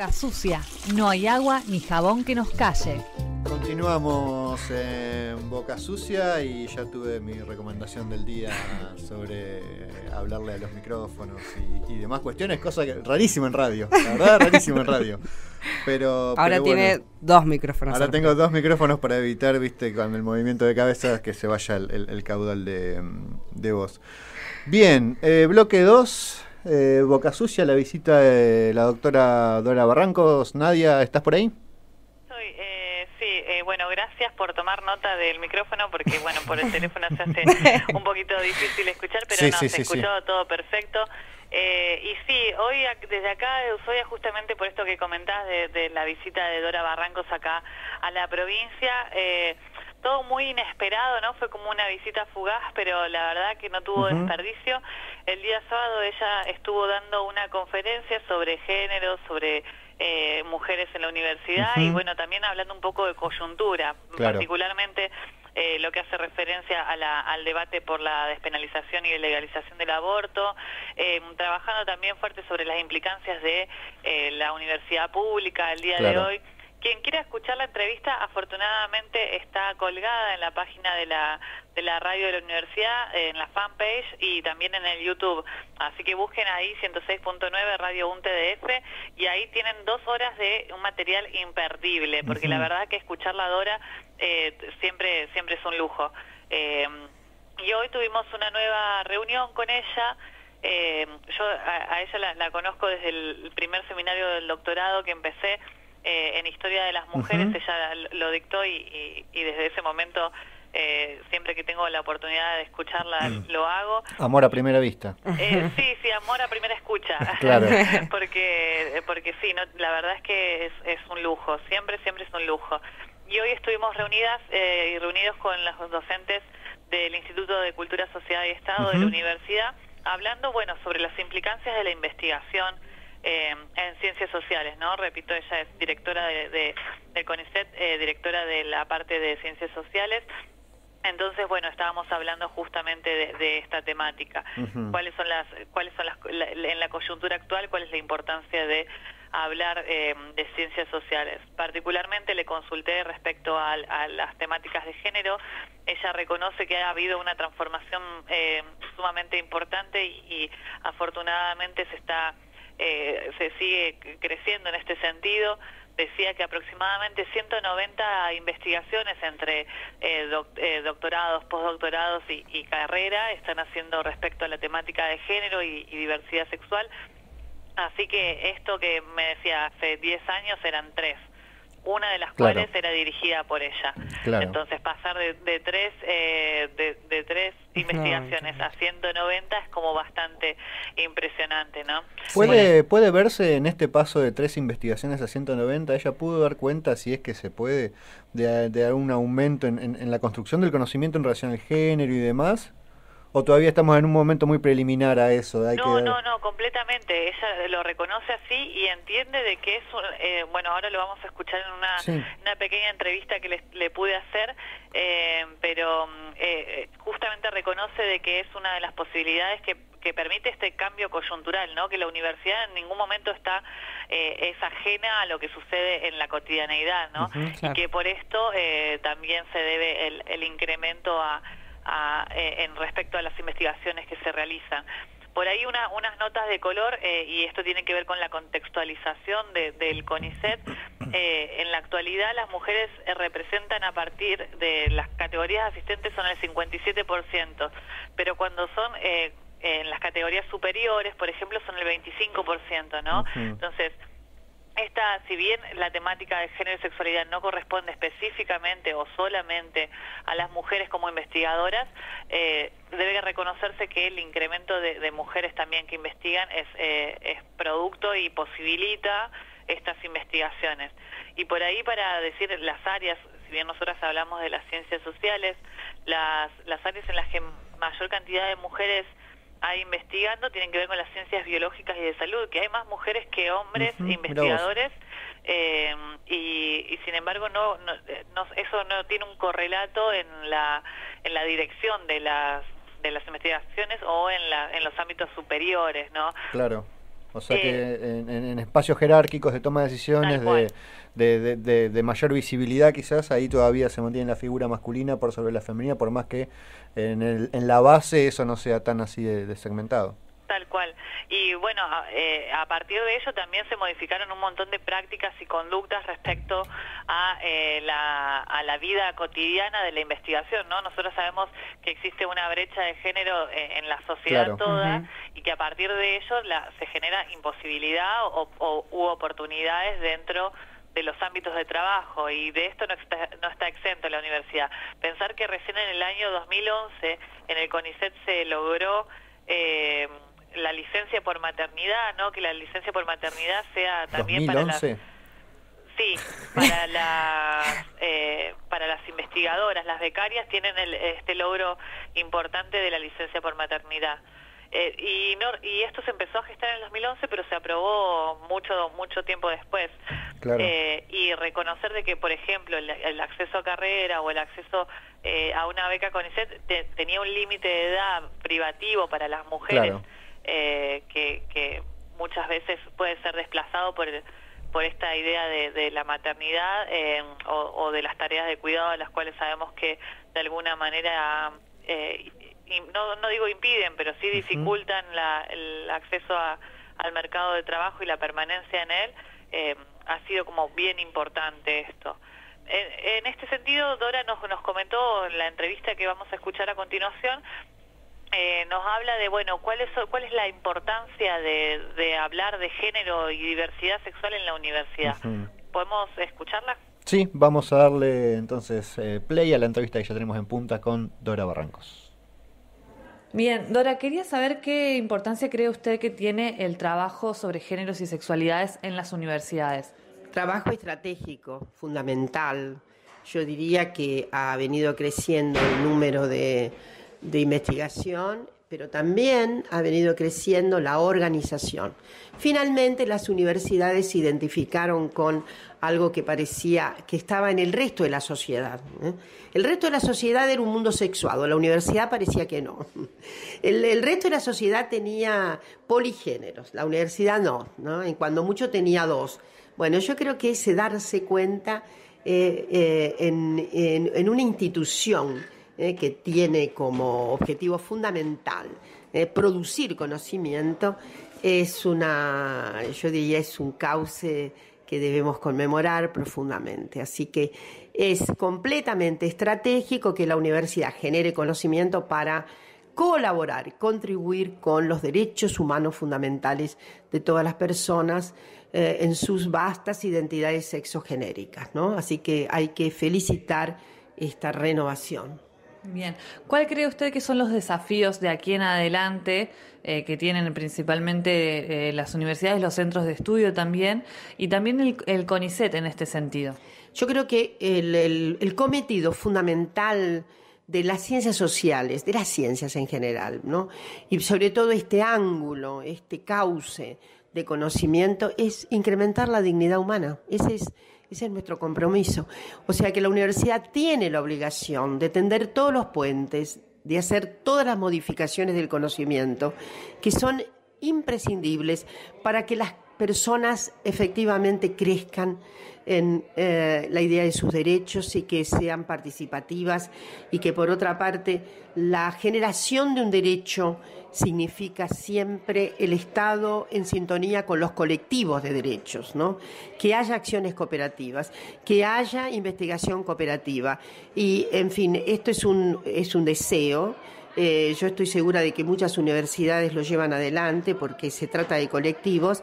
Boca sucia, no hay agua ni jabón que nos calle. Continuamos en Boca Sucia y ya tuve mi recomendación del día sobre hablarle a los micrófonos y, demás cuestiones, cosa que rarísimo en radio, la verdad rarísimo en radio. Pero ahora tiene dos micrófonos. Ahora tengo dos micrófonos para evitar, viste, con el movimiento de cabeza que se vaya el, caudal de, de, voz. Bien, eh, bloque 2. Eh, Boca Sucia, la visita de la doctora Dora Barrancos. Nadia, ¿estás por ahí? Soy, eh, sí, eh, bueno, gracias por tomar nota del micrófono, porque bueno, por el teléfono se hace un poquito difícil escuchar, pero no, se escuchó todo perfecto. y sí, hoy desde acá de Ushuaia, justamente por esto que comentás de, de, la visita de Dora Barrancos acá a la provincia, todo muy inesperado, ¿no? Fue como una visita fugaz, pero la verdad que no tuvo desperdicio. El día sábado ella estuvo dando una conferencia sobre género, sobre eh, mujeres en la universidad y bueno, también hablando un poco de coyuntura, particularmente eh, lo que hace referencia al debate por la despenalización y legalización del aborto, eh, trabajando también fuerte sobre las implicancias de la universidad pública el día de hoy. Quien quiera escuchar la entrevista, afortunadamente está colgada en la página de la, de la radio de la universidad, en la fanpage y también en el YouTube. Así que busquen ahí 106.9 Radio UNTDF y ahí tienen dos horas de un material imperdible, porque la verdad que escuchar la Dora eh, siempre, siempre es un lujo. Eh, y hoy tuvimos una nueva reunión con ella. Eh, yo a, ella la, la, conozco desde el primer seminario del doctorado que empecé eh, en Historia de las Mujeres, ella lo dictó y, desde ese momento eh, siempre que tengo la oportunidad de escucharla mm. lo hago. Amor a primera vista. Eh, sí, sí, amor a primera escucha. claro. porque, porque sí, no, la verdad es que es, es, un lujo, siempre, siempre es un lujo. Y hoy estuvimos reunidas y reunidos con los docentes del Instituto de Cultura, Sociedad y Estado de la universidad, hablando, bueno, sobre las implicancias de la investigación, eh, en ciencias sociales, ¿no? Repito, ella es directora de, de, CONICET, eh, directora de la parte de ciencias sociales. Entonces, bueno, estábamos hablando justamente de, esta temática. ¿Cuáles son las, cuáles son las, en la coyuntura actual, cuál es la importancia de hablar eh, de ciencias sociales? Particularmente le consulté respecto a, las temáticas de género. Ella reconoce que ha habido una transformación sumamente importante y afortunadamente se está eh, se sigue creciendo en este sentido. Decía que aproximadamente 190 investigaciones entre eh, eh, doctorados, postdoctorados y, carrera están haciendo respecto a la temática de género y, diversidad sexual. Así que esto que me decía hace 10 años eran tres una de las cuales era dirigida por ella. Entonces pasar de, tres eh, de, tres investigaciones a 190 es como bastante impresionante, ¿no? ¿Puede, ¿Puede verse en este paso de tres investigaciones a 190? ¿Ella pudo dar cuenta, si es que se puede, de, de algún aumento en, en la construcción del conocimiento en relación al género y demás? ¿O todavía estamos en un momento muy preliminar a eso? no, no, no, completamente. Ella lo reconoce así y entiende de que es, eh, bueno, ahora lo vamos a escuchar en una, una pequeña entrevista que le, le pude hacer, eh, pero eh, justamente reconoce de que es una de las posibilidades que, que permite este cambio coyuntural, ¿no? Que la universidad en ningún momento está es ajena a lo que sucede en la cotidianeidad, ¿no? Y que por esto también se debe el, el incremento a eh, en respecto a las investigaciones que se realizan. Por ahí una, unas notas de color, eh, y esto tiene que ver con la contextualización del CONICET. Eh, en la actualidad las mujeres representan a partir de las categorías asistentes son el 57%, pero cuando son en las categorías superiores, por ejemplo, son el 25%, ¿no? Entonces, esta, si bien la temática de género y sexualidad no corresponde específicamente o solamente a las mujeres como investigadoras, eh, debe reconocerse que el incremento de, mujeres también que investigan es, eh, es producto y posibilita estas investigaciones. Y por ahí para decir las áreas, si bien nosotras hablamos de las ciencias sociales, las, las áreas en las que mayor cantidad de mujeres hay investigando tienen que ver con las ciencias biológicas y de salud, que hay más mujeres que hombres investigadores eh, y, sin embargo no, eh, no, eso no tiene un correlato en la, en la dirección de las, de las investigaciones o en, la, en los ámbitos superiores, ¿no? Claro. O sea que en, espacios jerárquicos de toma de decisiones, de, de, mayor visibilidad quizás, ahí todavía se mantiene la figura masculina por sobre la femenina, por más que en, el, en la base eso no sea tan así de segmentado. Tal cual. Y bueno, eh, a partir de ello también se modificaron un montón de prácticas y conductas respecto a, eh, la, a la vida cotidiana de la investigación, ¿no? Nosotros sabemos que existe una brecha de género eh, en la sociedad toda y que a partir de ello la, se genera imposibilidad o, o, u oportunidades dentro de los ámbitos de trabajo y de esto no está, no está exento la universidad. Pensar que recién en el año 2011 en el CONICET se logró eh, la licencia por maternidad, ¿no? Que la licencia por maternidad sea también para las sí, para las eh, para las investigadoras, las becarias tienen este logro importante de la licencia por maternidad. Eh, y, no, y esto se empezó a gestar en el 2011, pero se aprobó mucho mucho tiempo después. Eh, y reconocer de que, por ejemplo, el, acceso a carrera o el acceso a una beca con ICET tenía un límite de edad privativo para las mujeres. Eh, que, muchas veces puede ser desplazado por, por esta idea de, la maternidad eh, o, de las tareas de cuidado a las cuales sabemos que de alguna manera, eh, no, no digo impiden, pero sí dificultan el acceso al mercado de trabajo y la permanencia en él, ha sido como bien importante esto. En, este sentido, Dora nos, nos comentó en la entrevista que vamos a escuchar a continuación eh, nos habla de, bueno, cuál es, cuál es la importancia de, hablar de género y diversidad sexual en la universidad. ¿Podemos escucharla? Sí, vamos a darle entonces eh, play a la entrevista que ya tenemos en punta con Dora Barrancos. Bien, Dora, quería saber qué importancia cree usted que tiene el trabajo sobre géneros y sexualidades en las universidades. Trabajo estratégico, fundamental. Yo diría que ha venido creciendo el número de de investigación, pero también ha venido creciendo la organización. Finalmente, las universidades se identificaron con algo que parecía que estaba en el resto de la sociedad. ¿eh? El resto de la sociedad era un mundo sexuado, la universidad parecía que no. El, resto de la sociedad tenía poligéneros, la universidad no. En cuando mucho tenía dos. Bueno, yo creo que ese darse cuenta eh, eh, en una institución eh, que tiene como objetivo fundamental eh, producir conocimiento, es una, yo diría, es un cauce que debemos conmemorar profundamente. Así que es completamente estratégico que la universidad genere conocimiento para colaborar, contribuir con los derechos humanos fundamentales de todas las personas eh, en sus vastas identidades sexogenéricas. ¿no? Así que hay que felicitar esta renovación. Bien, ¿cuál cree usted que son los desafíos de aquí en adelante eh, que tienen principalmente eh, las universidades, los centros de estudio también, y también el, CONICET en este sentido? Yo creo que el, cometido fundamental de las ciencias sociales, de las ciencias en general, ¿no? y sobre todo este ángulo, este cauce de conocimiento, es incrementar la dignidad humana. Ese es ese es nuestro compromiso. O sea que la universidad tiene la obligación de tender todos los puentes, de hacer todas las modificaciones del conocimiento que son imprescindibles para que las personas efectivamente crezcan en eh, la idea de sus derechos y que sean participativas y que por otra parte la generación de un derecho significa siempre el Estado en sintonía con los colectivos de derechos, ¿no? Que haya acciones cooperativas, que haya investigación cooperativa. Y, en fin, esto es un, es un deseo. Eh, yo estoy segura de que muchas universidades lo llevan adelante porque se trata de colectivos,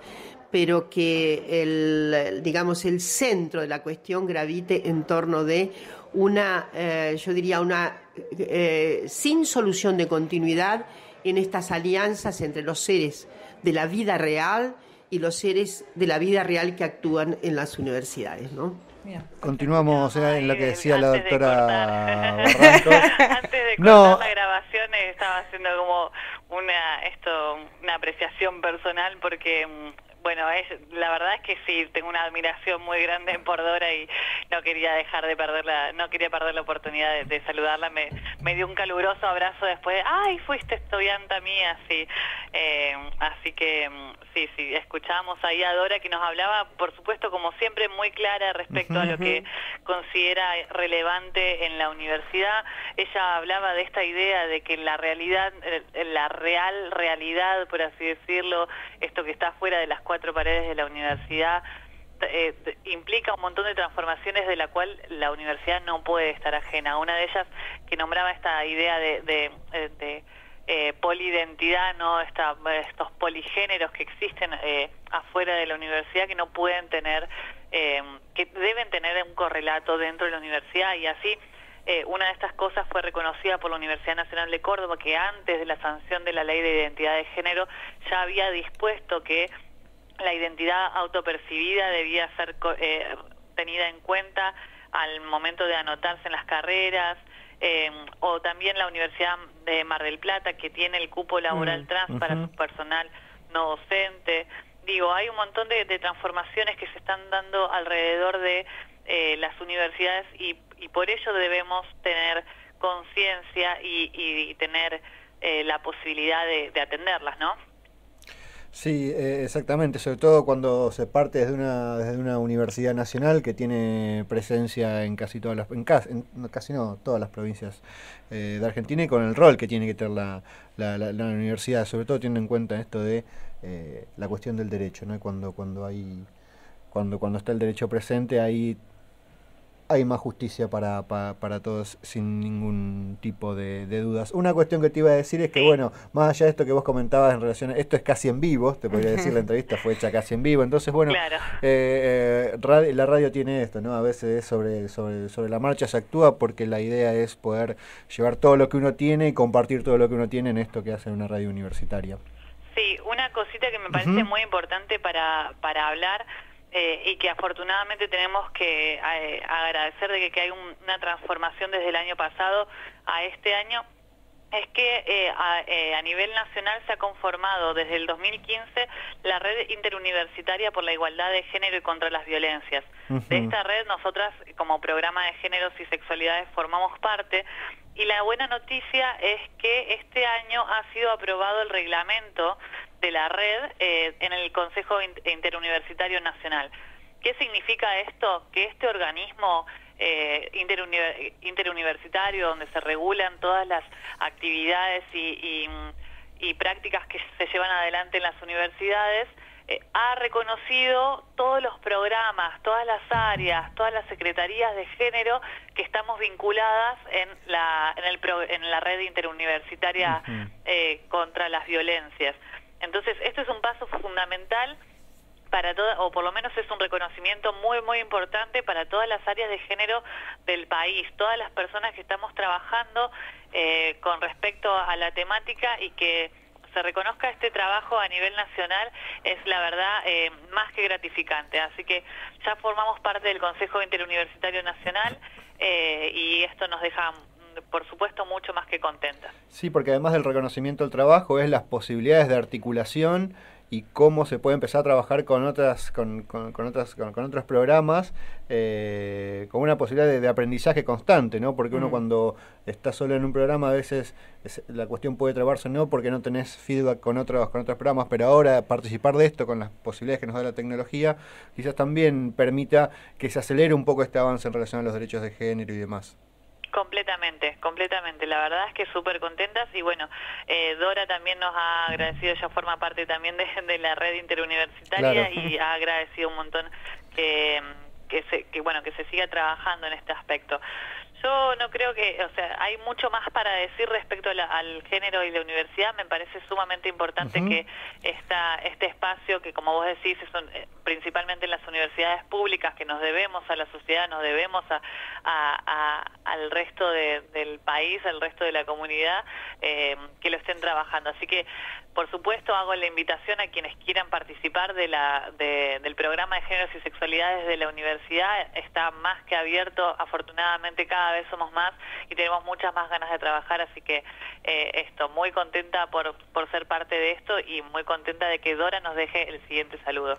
pero que el, digamos, el centro de la cuestión gravite en torno de una, eh, yo diría, una eh, sin solución de continuidad en estas alianzas entre los seres de la vida real y los seres de la vida real que actúan en las universidades, ¿no? Continuamos en lo que decía la doctora Antes de cortar la grabación estaba haciendo como una esto una apreciación personal porque mm, bueno, es, la verdad es que sí, tengo una admiración muy grande por Dora y no quería dejar de perderla, no quería perder la oportunidad de, saludarla. Me, me, dio un caluroso abrazo después, ay, fuiste estudiante mía, sí. Eh, así que mm, sí, sí, escuchábamos ahí a Dora que nos hablaba, por supuesto, como siempre, muy clara respecto a lo que considera relevante en la universidad. Ella hablaba de esta idea de que la realidad, la real realidad, por así decirlo, esto que está fuera de las cuatro paredes de la universidad, eh, implica un montón de transformaciones de la cual la universidad no puede estar ajena. Una de ellas que nombraba esta idea de, de, eh, eh, polidentidad, no estos poligéneros que existen afuera de la universidad que no pueden tener, que deben tener un correlato dentro de la universidad y así una de estas cosas fue reconocida por la Universidad Nacional de Córdoba, que antes de la sanción de la ley de identidad de género ya había dispuesto que la identidad autopercibida debía ser eh, tenida en cuenta al momento de anotarse en las carreras, eh, o también la Universidad de Mar del Plata, que tiene el cupo laboral mm, trans para su personal no docente. Digo, hay un montón de, transformaciones que se están dando alrededor de eh, las universidades y, por ello debemos tener conciencia y, tener la posibilidad de atenderlas, ¿no? Sí, eh, exactamente, sobre todo cuando se parte desde una, desde una universidad nacional que tiene presencia en casi todas las, en casi, casi no, todas las provincias eh, de Argentina y con el rol que tiene que tener la, la, la, universidad, sobre todo teniendo en cuenta esto de eh, la cuestión del derecho, ¿no? Cuando, cuando hay, cuando, cuando está el derecho presente, ahí hay más justicia para, para, todos sin ningún tipo de, dudas. Una cuestión que te iba a decir es que, bueno, más allá de esto que vos comentabas en relación, esto es casi en vivo, te podría decir, la entrevista fue hecha casi en vivo, entonces, bueno, eh, eh, la radio tiene esto, ¿no? A veces sobre, sobre, sobre la marcha se actúa porque la idea es poder llevar todo lo que uno tiene y compartir todo lo que uno tiene en esto que hace una radio universitaria. Sí, una cosita que me parece muy importante para, para hablar eh, y que afortunadamente tenemos que eh, agradecer de que, hay una transformación desde el año pasado a este año es que eh, a, nivel nacional se ha conformado desde el 2015 la red interuniversitaria por la igualdad de género y contra las violencias. De esta red nosotras como programa de géneros y sexualidades formamos parte y la buena noticia es que este año ha sido aprobado el reglamento de la red eh, en el Consejo Interuniversitario Nacional. ¿Qué significa esto? Que este organismo eh, interuniversitario, donde se regulan todas las actividades y, prácticas que se llevan adelante en las universidades, eh, ha reconocido todos los programas, todas las áreas, todas las secretarías de género que estamos vinculadas en la, en el en la red interuniversitaria contra las violencias. Entonces, esto es un paso fundamental para toda, o por lo menos es un reconocimiento muy, muy importante para todas las áreas de género del país, todas las personas que estamos trabajando eh, con respecto a la temática y que se reconozca este trabajo a nivel nacional es la verdad eh, más que gratificante. Así que ya formamos parte del Consejo Interuniversitario Nacional eh, y esto nos deja por supuesto, mucho más que contenta. Sí, porque además del reconocimiento del trabajo es las posibilidades de articulación y cómo se puede empezar a trabajar con otras con, con, otras con, otros programas eh, con una posibilidad de, aprendizaje constante no porque uno mm. cuando está solo en un programa a veces la cuestión puede trabarse no porque no tenés feedback con otros con otros programas pero ahora participar de esto con las posibilidades que nos da la tecnología quizás también permita que se acelere un poco este avance en relación a los derechos de género y demás Completamente, completamente. La verdad es que súper contentas y bueno, eh, Dora también nos ha agradecido, ella forma parte también de, la red interuniversitaria y ha agradecido un montón que, que, se, que, bueno, que se siga trabajando en este aspecto. Yo no creo que, o sea, hay mucho más para decir respecto al género y la universidad. Me parece sumamente importante que esta, este espacio, que como vos decís, es un, eh, principalmente en las universidades públicas, que nos debemos a la sociedad, nos debemos al resto del país, al resto de la comunidad, eh, que lo estén trabajando. Así que, por supuesto, hago la invitación a quienes quieran participar del programa de géneros y sexualidades de la universidad. Está más que abierto, afortunadamente cada vez somos más y tenemos muchas más ganas de trabajar, así que eh, esto, muy contenta por ser parte de esto y muy contenta de que Dora nos deje el siguiente saludo.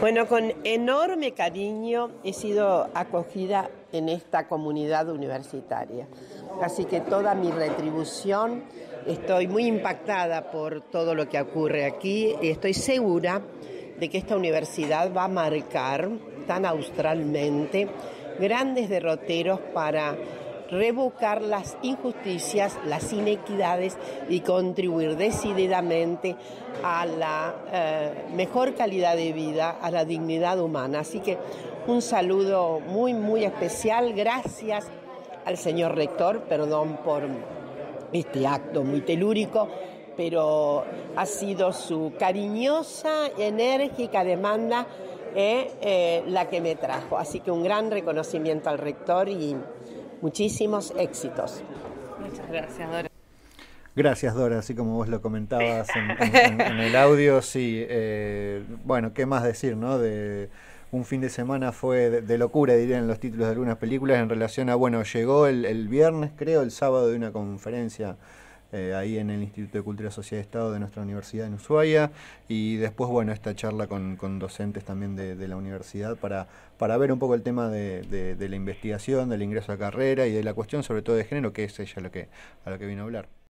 Bueno, con enorme cariño he sido acogida en esta comunidad universitaria. Así que toda mi retribución, estoy muy impactada por todo lo que ocurre aquí y estoy segura de que esta universidad va a marcar tan australmente grandes derroteros para revocar las injusticias, las inequidades y contribuir decididamente a la eh, mejor calidad de vida, a la dignidad humana. Así que un saludo muy, muy especial. Gracias al señor rector, perdón por este acto muy telúrico, pero ha sido su cariñosa, enérgica demanda eh, eh, la que me trajo. Así que un gran reconocimiento al rector y muchísimos éxitos. Muchas gracias, Dora. Gracias, Dora, así como vos lo comentabas en, el audio, sí. Eh, bueno, ¿qué más decir, no? De un fin de semana fue de, locura, dirían los títulos de algunas películas, en relación a, bueno, llegó el, el viernes, creo, el sábado de una conferencia eh, ahí en el Instituto de Cultura, Sociedad y Estado de nuestra universidad en Ushuaia y después, bueno, esta charla con, docentes también de, la universidad para, para ver un poco el tema de, la investigación, del ingreso a carrera y de la cuestión sobre todo de género, que es ella lo que, a lo que vino a hablar.